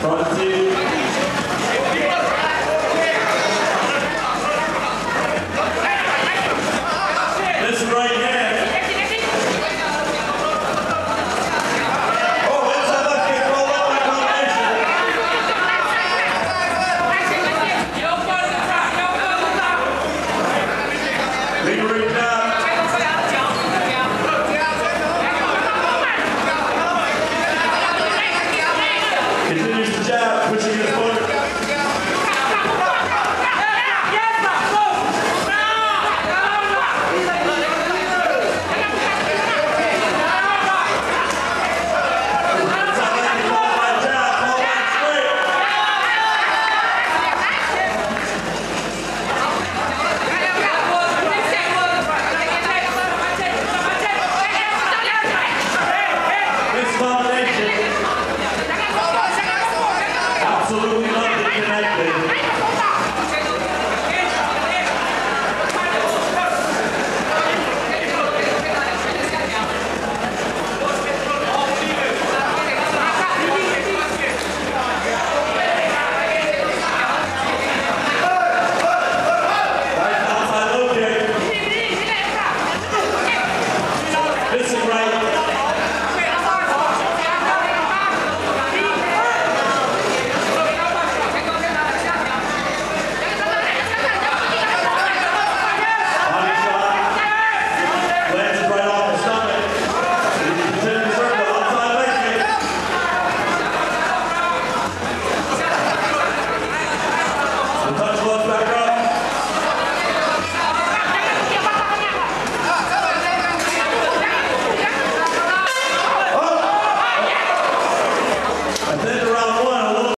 Front team.